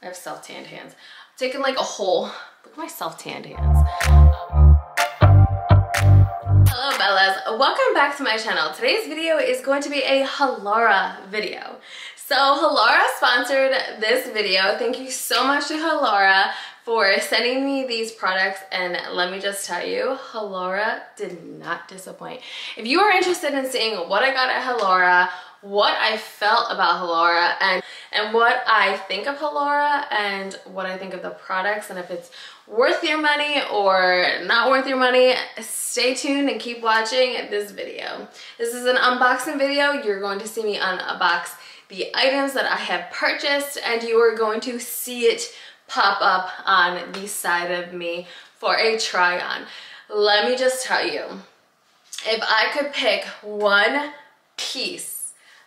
I have self-tanned hands. I'm taking like a whole, look at my self-tanned hands. Hello Bellas, welcome back to my channel. Today's video is going to be a Halara video. So Halara sponsored this video. Thank you so much to Halara for sending me these products and let me just tell you, Halara did not disappoint. If you are interested in seeing what I got at Halara, what I felt about Halara and, and what I think of Halara and what I think of the products and if it's worth your money or not worth your money, stay tuned and keep watching this video. This is an unboxing video. You're going to see me unbox the items that I have purchased and you are going to see it pop up on the side of me for a try on. Let me just tell you, if I could pick one piece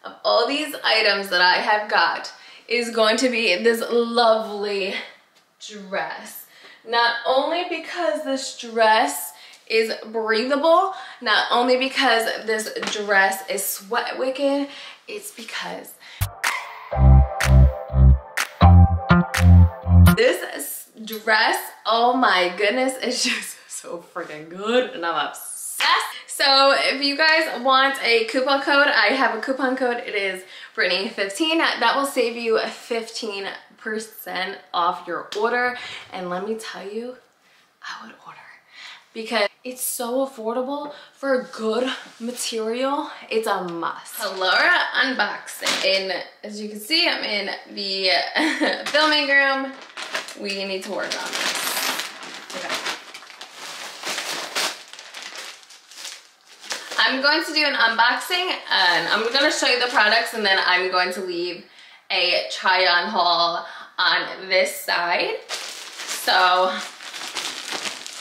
of all these items that I have got is going to be this lovely dress. Not only because this dress is breathable, not only because this dress is sweat wicking, it's because This dress, oh my goodness, it's just so freaking good and I'm obsessed. So if you guys want a coupon code, I have a coupon code. It is Brittany15. That will save you 15% off your order. And let me tell you, I would order because it's so affordable for good material. It's a must. Halara unboxing. And as you can see, I'm in the filming room we need to work on this. Okay. I'm going to do an unboxing and I'm going to show you the products and then I'm going to leave a try on haul on this side. So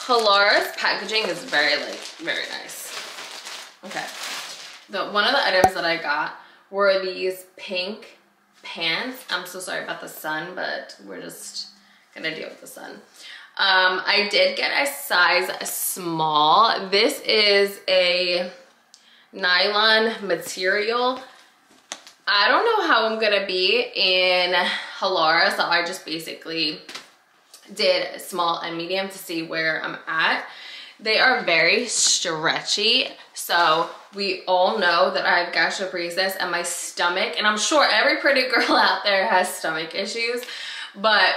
Halara's packaging is very like very nice. Okay. The one of the items that I got were these pink pants. I'm so sorry about the sun, but we're just gonna deal with the sun. Um, I did get a size small. This is a nylon material. I don't know how I'm gonna be in Halara, so I just basically did small and medium to see where I'm at. They are very stretchy, so we all know that I have gastroparesis and my stomach, and I'm sure every pretty girl out there has stomach issues, but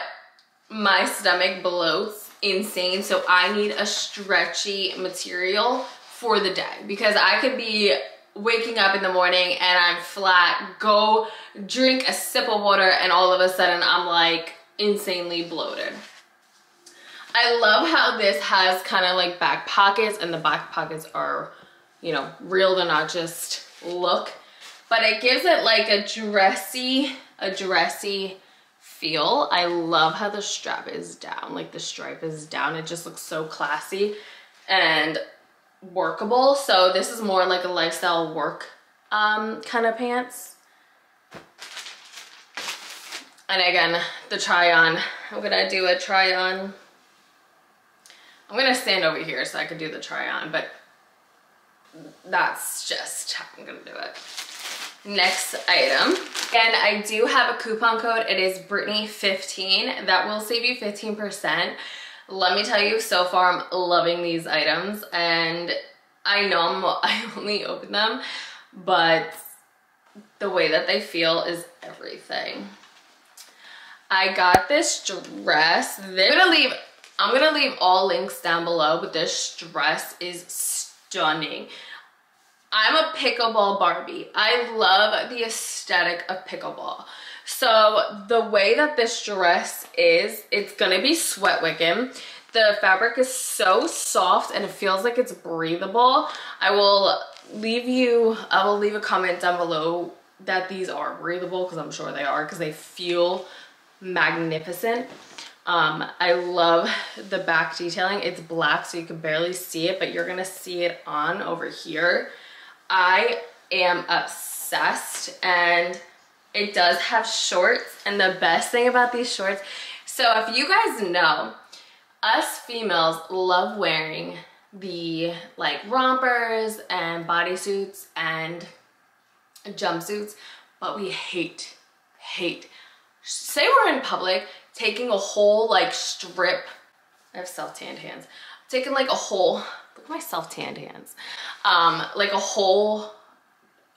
my stomach bloats insane. So I need a stretchy material for the day because I could be waking up in the morning and I'm flat, go drink a sip of water and all of a sudden I'm like insanely bloated. I love how this has kind of like back pockets and the back pockets are, you know, real, they're not just look, but it gives it like a dressy, a dressy feel. I love how the strap is down, like the stripe is down. It just looks so classy and workable. So this is more like a lifestyle work um, kind of pants. And again, the try on, I'm gonna do a try on. I'm gonna stand over here so I can do the try on, but that's just how I'm gonna do it. Next item. And I do have a coupon code. It is Brittany15. That will save you 15%. Let me tell you, so far I'm loving these items and I know I'm, I only open them, but the way that they feel is everything. I got this dress. I'm gonna leave, I'm gonna leave all links down below, but this dress is stunning. I'm a pickleball Barbie. I love the aesthetic of pickleball. So the way that this dress is, it's gonna be sweat wicking. The fabric is so soft and it feels like it's breathable. I will leave you, I will leave a comment down below that these are breathable because I'm sure they are because they feel magnificent. Um, I love the back detailing. It's black so you can barely see it, but you're gonna see it on over here. I am obsessed and it does have shorts and the best thing about these shorts, so if you guys know, us females love wearing the like rompers and bodysuits and jumpsuits, but we hate, hate. Say we're in public, taking a whole like strip. I have self-tanned hands. Taking like a whole, look at my self-tanned hands. Um, like a whole,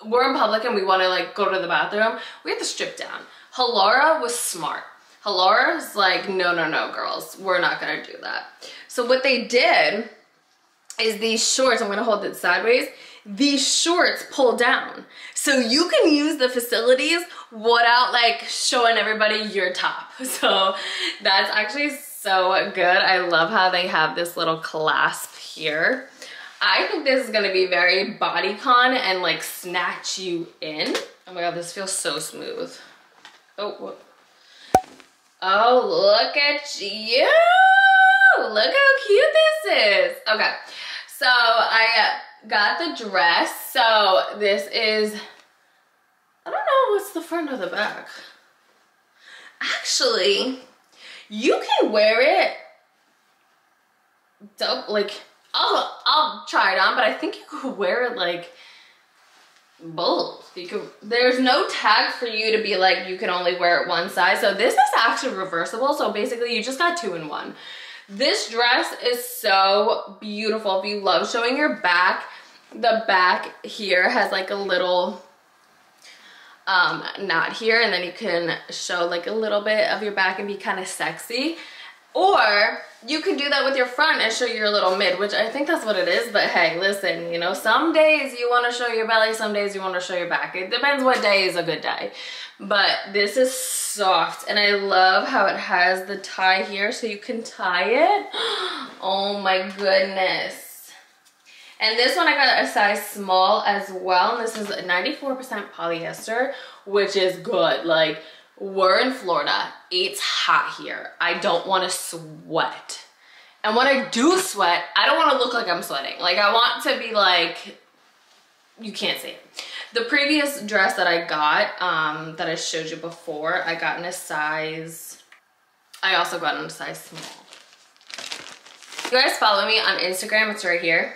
we're in public and we wanna like go to the bathroom. We have to strip down. Halara was smart. Halara's like, no, no, no, girls, we're not gonna do that. So what they did is these shorts, I'm gonna hold it sideways, these shorts pull down. So you can use the facilities without like showing everybody your top. So that's actually so good. I love how they have this little clasp here. I think this is gonna be very bodycon and like snatch you in. Oh my God, this feels so smooth. Oh, Oh, look at you. Look how cute this is. Okay, so I uh, got the dress. So this is, I don't know what's the front or the back. Actually, you can wear it dope, like, I'll, I'll try it on, but I think you could wear it like both. You could, there's no tag for you to be like, you can only wear it one size. So this is actually reversible. So basically you just got two in one. This dress is so beautiful. If you love showing your back, the back here has like a little um, knot here and then you can show like a little bit of your back and be kind of sexy. Or you can do that with your front and show your little mid, which I think that's what it is. But hey, listen, you know, some days you want to show your belly, some days you want to show your back. It depends what day is a good day. But this is soft and I love how it has the tie here so you can tie it. Oh my goodness. And this one I got a size small as well. And this is 94% polyester, which is good. Like we're in Florida. It's hot here. I don't want to sweat. And when I do sweat, I don't want to look like I'm sweating. Like I want to be like, you can't see it. The previous dress that I got, um, that I showed you before, I got in a size, I also got in a size small. You guys follow me on Instagram, it's right here.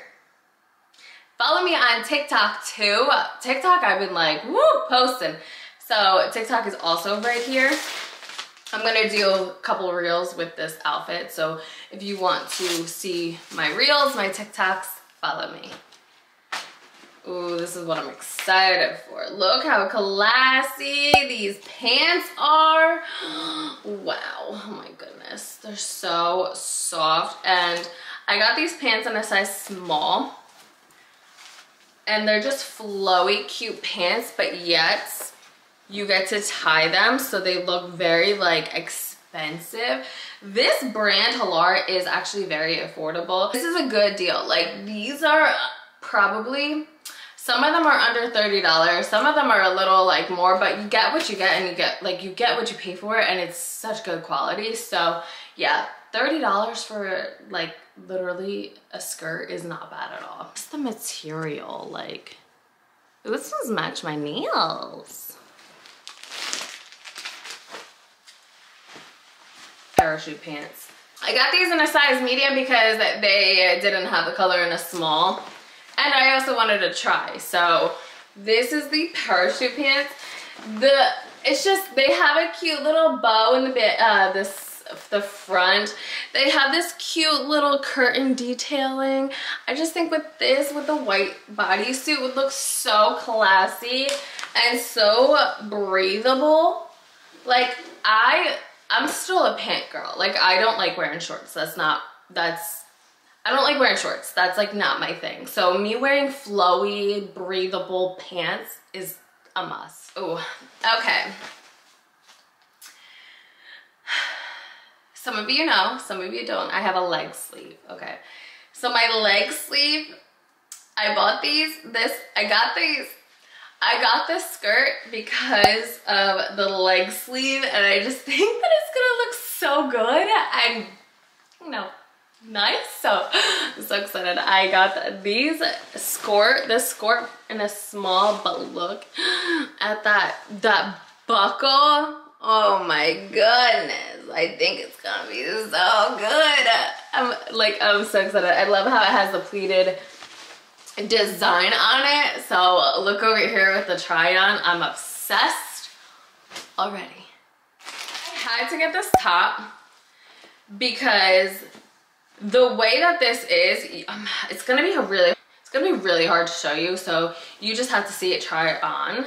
Follow me on TikTok too. TikTok, I've been like, woo, posting. So TikTok is also right here. I'm gonna do a couple reels with this outfit. So if you want to see my reels, my TikToks, follow me. Ooh, this is what I'm excited for. Look how classy these pants are. Wow, oh my goodness. They're so soft. And I got these pants in a size small. And they're just flowy, cute pants, but yet you get to tie them so they look very like expensive. This brand Halar is actually very affordable. This is a good deal. Like these are probably, some of them are under $30. Some of them are a little like more, but you get what you get and you get like you get what you pay for and it's such good quality. So yeah, $30 for like literally a skirt is not bad at all. What's the material like? This one's match my nails. Parachute pants. I got these in a size medium because they didn't have the color in a small. And I also wanted to try. So this is the parachute pants. The It's just, they have a cute little bow in the bit, uh, this the front. They have this cute little curtain detailing. I just think with this, with the white bodysuit, would look so classy and so breathable. Like, I I'm still a pant girl. Like I don't like wearing shorts. That's not, that's, I don't like wearing shorts. That's like not my thing. So me wearing flowy, breathable pants is a must. Oh, okay. Some of you know, some of you don't. I have a leg sleeve, okay. So my leg sleeve, I bought these, this, I got these I got this skirt because of the leg sleeve and I just think that it's gonna look so good and you know nice. So I'm so excited. I got these skirt this skirt in a small but look at that that buckle. Oh my goodness. I think it's gonna be so good. I'm like I'm so excited. I love how it has the pleated design on it. So look over here with the try on. I'm obsessed already. I had to get this top because the way that this is, um, it's gonna be a really, it's gonna be really hard to show you. So you just have to see it, try it on.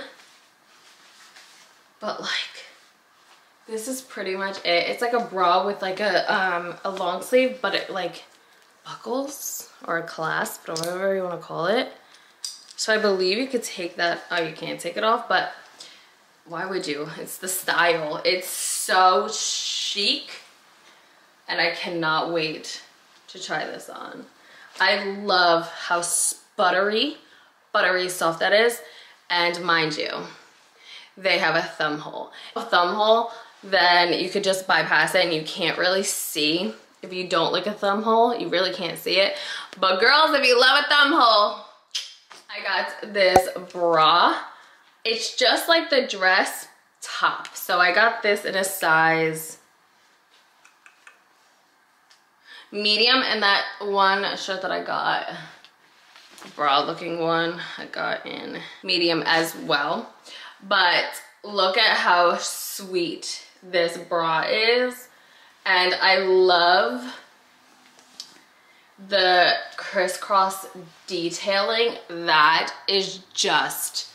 But like, this is pretty much it. It's like a bra with like a, um, a long sleeve, but it like buckles or a clasp or whatever you wanna call it. So I believe you could take that, oh, you can't take it off, but why would you? It's the style. It's so chic and I cannot wait to try this on. I love how sputtery, buttery soft that is. And mind you, they have a thumb hole. A thumb hole, then you could just bypass it and you can't really see. If you don't like a thumb hole, you really can't see it. But girls, if you love a thumb hole, I got this bra. It's just like the dress top. So I got this in a size medium and that one shirt that I got, bra looking one, I got in medium as well. But look at how sweet this bra is. And I love the crisscross detailing. That is just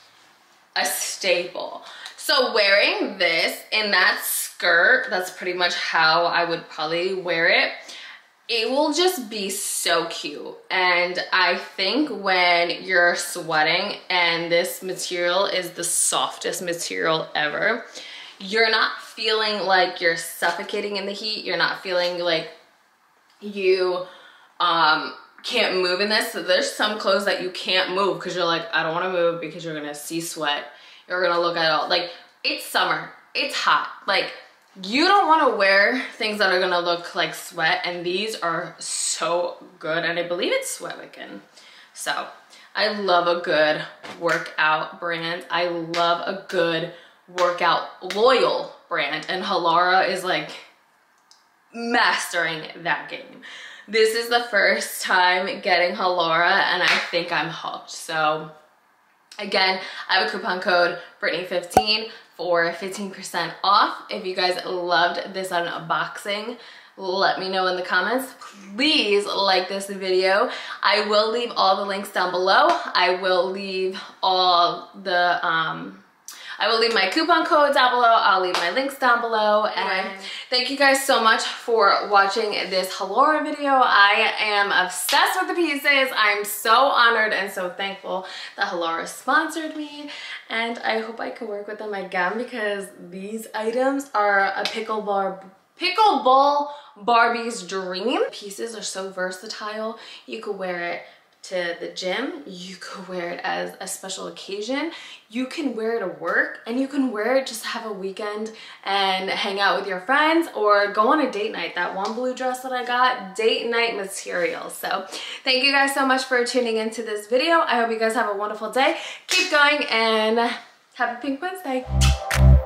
a staple. So wearing this in that skirt, that's pretty much how I would probably wear it. It will just be so cute. And I think when you're sweating and this material is the softest material ever, you're not feeling like you're suffocating in the heat. You're not feeling like you um, can't move in this. So there's some clothes that you can't move because you're like, I don't want to move because you're going to see sweat. You're going to look at all. Like, it's summer. It's hot. Like, you don't want to wear things that are going to look like sweat. And these are so good. And I believe it's Sweat wicking. So, I love a good workout brand. I love a good workout loyal brand. And Halara is like mastering that game. This is the first time getting Halara and I think I'm hooked. So again, I have a coupon code Brittany15 for 15% off. If you guys loved this unboxing, let me know in the comments. Please like this video. I will leave all the links down below. I will leave all the um, I will leave my coupon code down below. I'll leave my links down below. And thank you guys so much for watching this Halara video. I am obsessed with the pieces. I'm so honored and so thankful that Halara sponsored me. And I hope I can work with them again because these items are a pickle pickleball pickleball Barbie's dream. Pieces are so versatile. You could wear it to the gym. You could wear it as a special occasion. You can wear it to work and you can wear it just to have a weekend and hang out with your friends or go on a date night. That one blue dress that I got, date night material. So thank you guys so much for tuning into this video. I hope you guys have a wonderful day. Keep going and happy Pink Wednesday.